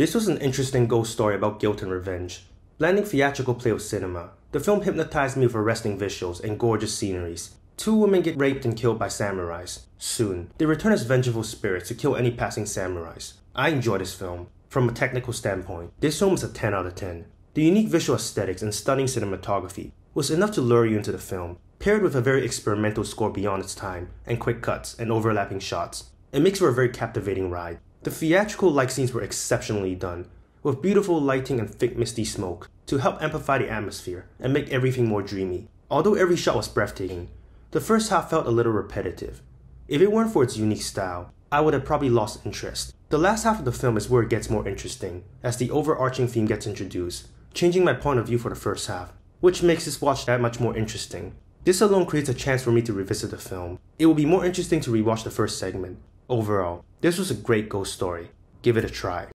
This was an interesting ghost story about guilt and revenge. Blending theatrical play with cinema, the film hypnotized me with arresting visuals and gorgeous sceneries. Two women get raped and killed by samurais. Soon, they return as vengeful spirits to kill any passing samurais. I enjoy this film. From a technical standpoint, this film is a 10 out of 10. The unique visual aesthetics and stunning cinematography was enough to lure you into the film, paired with a very experimental score beyond its time, and quick cuts and overlapping shots. It makes for a very captivating ride. The theatrical like scenes were exceptionally done, with beautiful lighting and thick misty smoke to help amplify the atmosphere and make everything more dreamy. Although every shot was breathtaking, the first half felt a little repetitive. If it weren't for its unique style, I would have probably lost interest. The last half of the film is where it gets more interesting, as the overarching theme gets introduced, changing my point of view for the first half, which makes this watch that much more interesting. This alone creates a chance for me to revisit the film. It will be more interesting to rewatch the first segment. Overall, this was a great ghost story. Give it a try.